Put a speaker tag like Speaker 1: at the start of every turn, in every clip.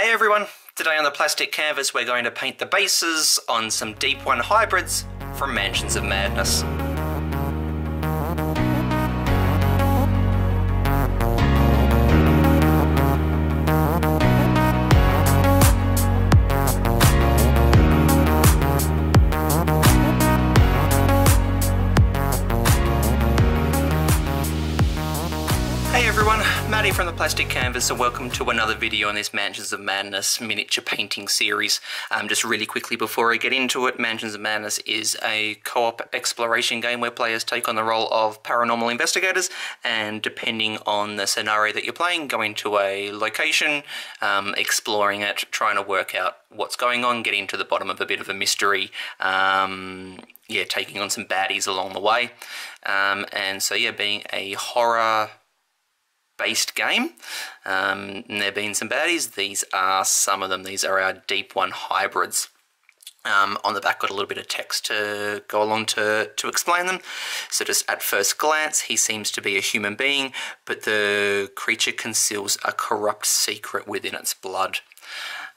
Speaker 1: Hey everyone! Today on the plastic canvas we're going to paint the bases on some Deep One hybrids from Mansions of Madness. Canvas and welcome to another video on this Mansions of Madness miniature painting series. Um, just really quickly before I get into it, Mansions of Madness is a co-op exploration game where players take on the role of paranormal investigators and depending on the scenario that you're playing, go into a location, um, exploring it, trying to work out what's going on, getting to the bottom of a bit of a mystery, um, yeah, taking on some baddies along the way. Um, and so yeah, being a horror based game. Um, and there have been some baddies. These are some of them. These are our Deep One hybrids. Um, on the back got a little bit of text to go along to, to explain them. So just at first glance, he seems to be a human being, but the creature conceals a corrupt secret within its blood.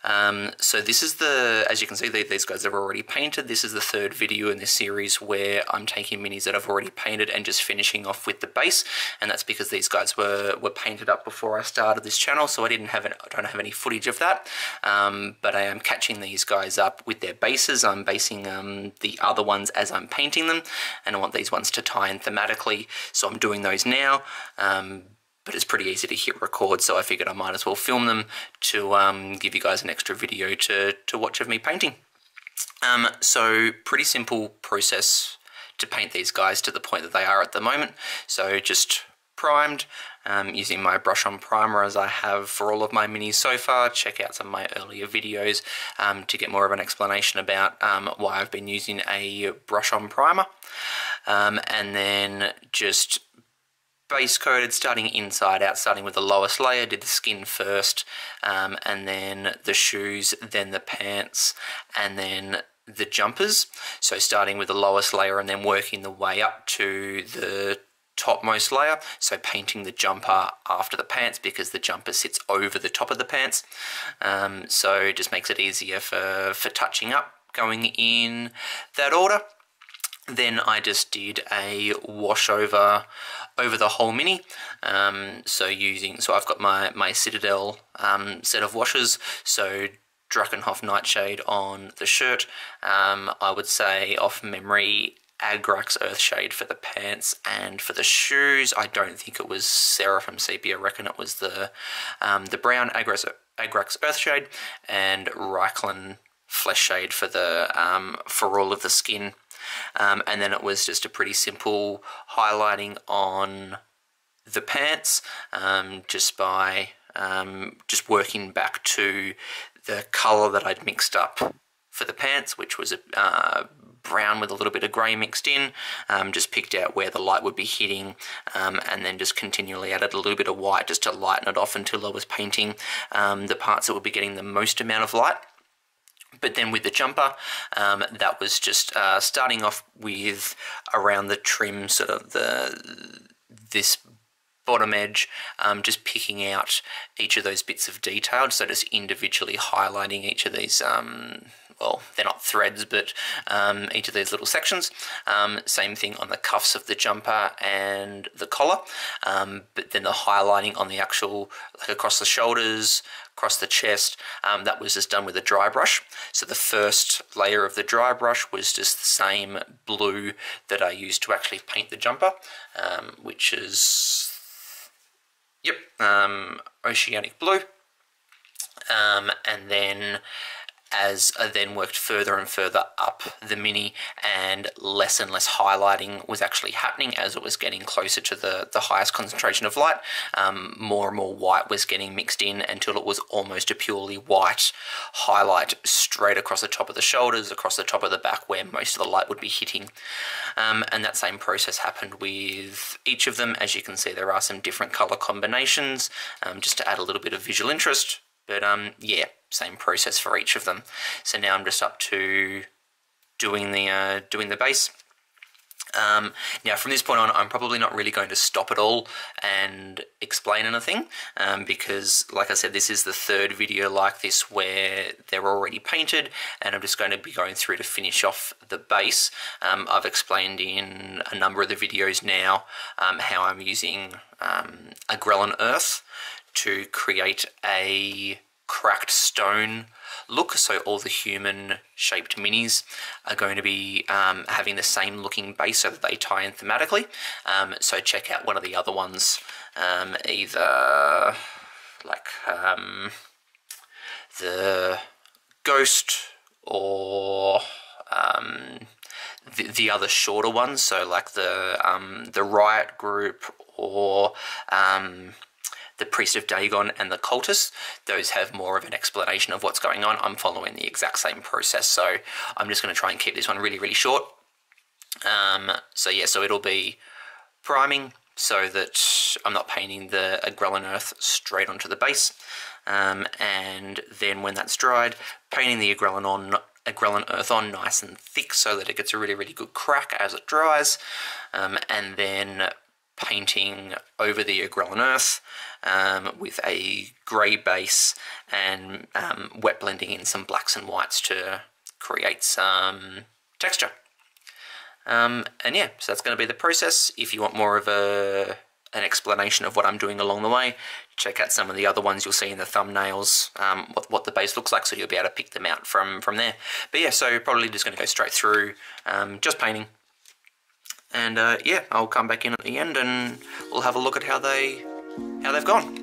Speaker 1: Um, so this is the, as you can see, these guys are already painted. This is the third video in this series where I'm taking minis that I've already painted and just finishing off with the base. And that's because these guys were, were painted up before I started this channel, so I didn't have an, I don't have any footage of that. Um, but I am catching these guys up with their bases. I'm basing um, the other ones as I'm painting them, and I want these ones to tie in thematically. So I'm doing those now. But it's pretty easy to hit record, so I figured I might as well film them to um, give you guys an extra video to, to watch of me painting. Um, so pretty simple process to paint these guys to the point that they are at the moment. So just primed um, using my brush on primer as I have for all of my minis so far. Check out some of my earlier videos um, to get more of an explanation about um, why I've been using a brush on primer. Um, and then just base coated starting inside out, starting with the lowest layer, did the skin first, um, and then the shoes, then the pants, and then the jumpers. So starting with the lowest layer and then working the way up to the topmost layer, so painting the jumper after the pants because the jumper sits over the top of the pants. Um, so it just makes it easier for, for touching up going in that order. Then I just did a wash over the whole mini. Um, so using so I've got my my Citadel um, set of washes. So Drakenhof Nightshade on the shirt. Um, I would say off memory Agrax Earthshade for the pants and for the shoes. I don't think it was Seraphim Sepia. I reckon it was the um, the brown Agrax, Agrax Earthshade and Reikland Flesh Shade for the um, for all of the skin um, and then it was just a pretty simple highlighting on the pants um, just by um, just working back to the color that I'd mixed up for the pants, which was a uh, brown with a little bit of grey mixed in. Um, just picked out where the light would be hitting um, and then just continually added a little bit of white just to lighten it off until I was painting um, the parts that would be getting the most amount of light. But then with the jumper, um, that was just uh, starting off with around the trim, sort of the this bottom edge, um, just picking out each of those bits of detail, so just individually highlighting each of these um, well, they're not threads, but um, each of these little sections. Um, same thing on the cuffs of the jumper and the collar, um, but then the highlighting on the actual, like across the shoulders, across the chest, um, that was just done with a dry brush. So the first layer of the dry brush was just the same blue that I used to actually paint the jumper, um, which is, yep, um, oceanic blue. and then as I then worked further and further up the mini and less and less highlighting was actually happening as it was getting closer to the, the highest concentration of light. Um, more and more white was getting mixed in until it was almost a purely white highlight straight across the top of the shoulders, across the top of the back where most of the light would be hitting. Um, and that same process happened with each of them. As you can see, there are some different color combinations um, just to add a little bit of visual interest. But um, yeah, same process for each of them. So now I'm just up to doing the uh, doing the base. Um, now, from this point on, I'm probably not really going to stop at all and explain anything um, because, like I said, this is the third video like this where they're already painted and I'm just going to be going through to finish off the base. Um, I've explained in a number of the videos now um, how I'm using um, Agrellan Earth to create a cracked stone look. So all the human shaped minis are going to be um, having the same looking base so that they tie in thematically. Um, so check out one of the other ones, um, either like um, the Ghost or um, the, the other shorter ones. So like the um, the Riot Group or the Priest of Dagon and the Cultists, those have more of an explanation of what's going on. I'm following the exact same process, so I'm just going to try and keep this one really, really short. Um, so yeah, so it'll be priming so that I'm not painting the Agrellan Earth straight onto the base. Um, and then when that's dried, painting the Agrellan on Agrellan Earth on nice and thick so that it gets a really, really good crack as it dries. Um, and then painting over the Agrellan Earth um, with a grey base and um, wet blending in some blacks and whites to create some texture. Um, and yeah, so that's going to be the process. If you want more of a an explanation of what I'm doing along the way, check out some of the other ones you'll see in the thumbnails, um, what, what the base looks like, so you'll be able to pick them out from, from there. But yeah, so probably just going to go straight through um, just painting. And uh, yeah, I'll come back in at the end and we'll have a look at how they how they've gone.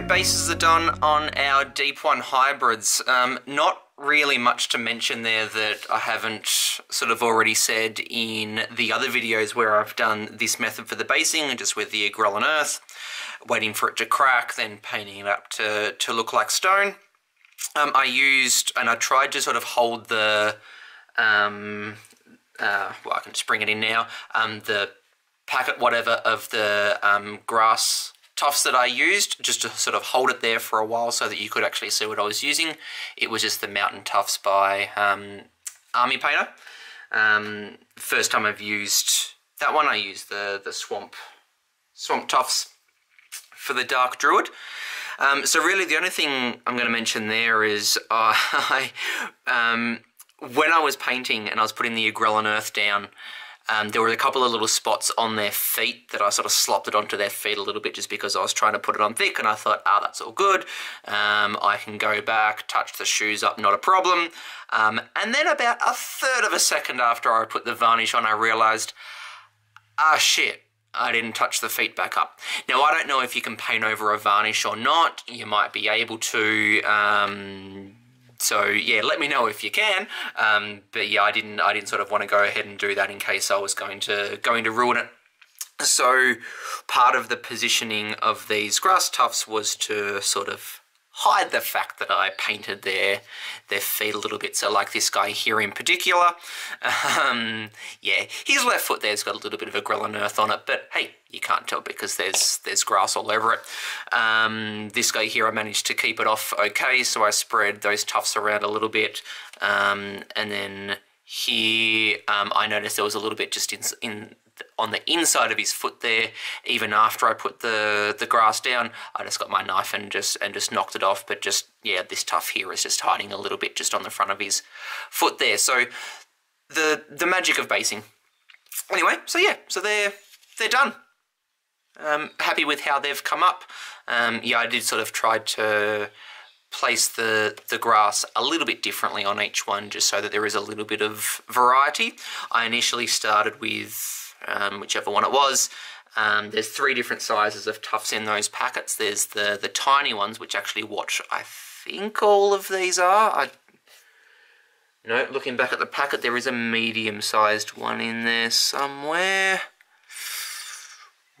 Speaker 1: Go. Bases are done on our Deep One hybrids. Um, not really much to mention there that I haven't sort of already said in the other videos where I've done this method for the basing, just with the Agrellan earth, waiting for it to crack, then painting it up to, to look like stone. Um, I used, and I tried to sort of hold the, um, uh, well I can just bring it in now, um, the packet whatever of the um, grass tufts that I used just to sort of hold it there for a while so that you could actually see what I was using. It was just the Mountain Tufts by um, Army Painter. Um, first time I've used that one, I used the, the Swamp, Swamp Tufts for the Dark Druid. Um, so really the only thing I'm going to mention there is uh, I, um, when I was painting and I was putting the Agrellan Earth down, um, there were a couple of little spots on their feet that I sort of slopped it onto their feet a little bit just because I was trying to put it on thick and I thought, ah, that's all good. Um, I can go back, touch the shoes up, not a problem. Um, and then about a third of a second after I put the varnish on, I realised, ah, shit, I didn't touch the feet back up. Now, I don't know if you can paint over a varnish or not. You might be able to. So yeah, let me know if you can. Um, but yeah, I didn't. I didn't sort of want to go ahead and do that in case I was going to going to ruin it. So part of the positioning of these grass tufts was to sort of hide the fact that I painted their their feet a little bit. So like this guy here in particular, um, yeah, his left foot there's got a little bit of a Agrellan earth on it, but hey, you can't tell because there's there's grass all over it. Um, this guy here, I managed to keep it off okay, so I spread those tufts around a little bit, um, and then here um, I noticed there was a little bit just in, in on the inside of his foot there. Even after I put the the grass down, I just got my knife and just and just knocked it off. But just yeah, this tuft here is just hiding a little bit just on the front of his foot there. So the the magic of basing. Anyway, so yeah, so they're they're done. Um, happy with how they've come up. Um, yeah, I did sort of try to place the, the grass a little bit differently on each one just so that there is a little bit of variety. I initially started with um, whichever one it was. Um, there's three different sizes of tufts in those packets. There's the, the tiny ones, which actually what I think all of these are. I, know, looking back at the packet, there is a medium-sized one in there somewhere.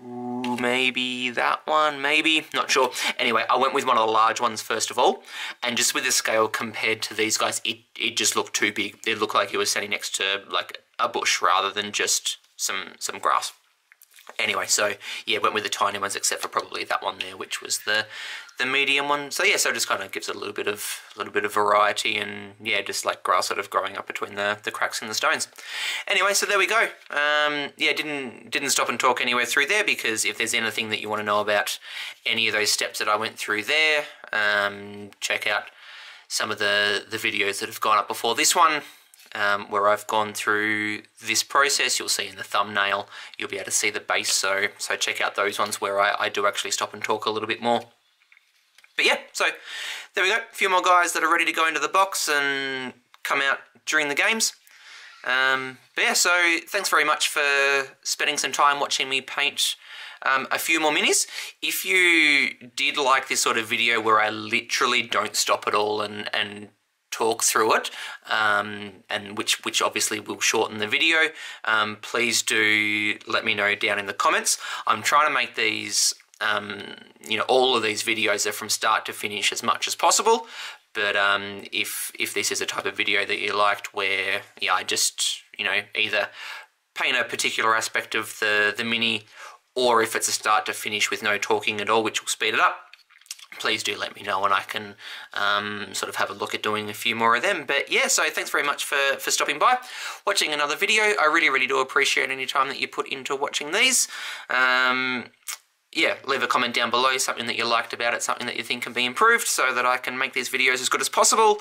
Speaker 1: Ooh, maybe that one, maybe, not sure. Anyway, I went with one of the large ones first of all, and just with the scale compared to these guys, it, it just looked too big. It looked like it was standing next to like a bush rather than just some some grass. Anyway, so yeah, went with the tiny ones except for probably that one there, which was the the medium one. So yeah, so it just kind of gives it a little bit of a little bit of variety and yeah, just like grass sort of growing up between the, the cracks in the stones. Anyway, so there we go. Um, yeah, didn't didn't stop and talk anywhere through there because if there's anything that you want to know about any of those steps that I went through there, um, check out some of the the videos that have gone up before this one um, where I've gone through this process. You'll see in the thumbnail, you'll be able to see the base. So, so check out those ones where I, I do actually stop and talk a little bit more. But yeah, so there we go. A few more guys that are ready to go into the box and come out during the games. Um, but yeah, so thanks very much for spending some time watching me paint um, a few more minis. If you did like this sort of video where I literally don't stop at all and, and talk through it, um, and which which obviously will shorten the video. Um, please do let me know down in the comments. I'm trying to make these, um, you know, all of these videos are from start to finish as much as possible. But um, if if this is a type of video that you liked, where yeah, I just you know either paint a particular aspect of the the mini, or if it's a start to finish with no talking at all, which will speed it up please do let me know and I can um, sort of have a look at doing a few more of them. But yeah, so thanks very much for, for stopping by, watching another video. I really, really do appreciate any time that you put into watching these. Um, yeah, leave a comment down below, something that you liked about it, something that you think can be improved so that I can make these videos as good as possible.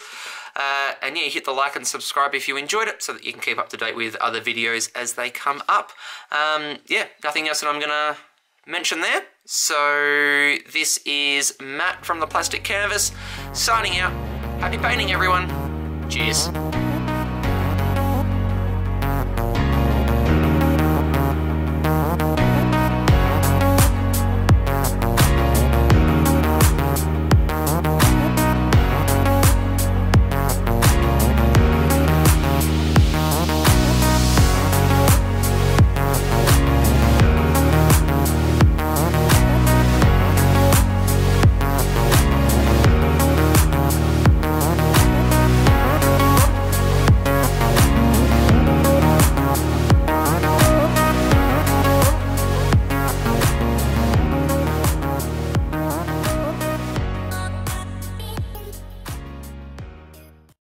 Speaker 1: Uh, and yeah, hit the like and subscribe if you enjoyed it so that you can keep up to date with other videos as they come up. Um, yeah, nothing else that I'm going to mention there. So this is Matt from the Plastic Canvas signing out. Happy painting, everyone. Cheers.